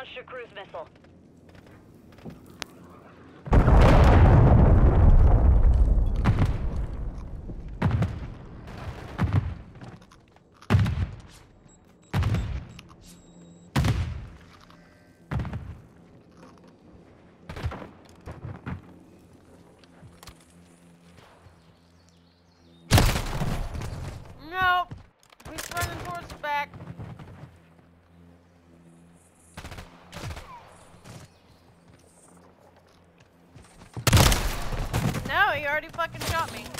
launched a cruise missile. He already fucking shot me.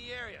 The area.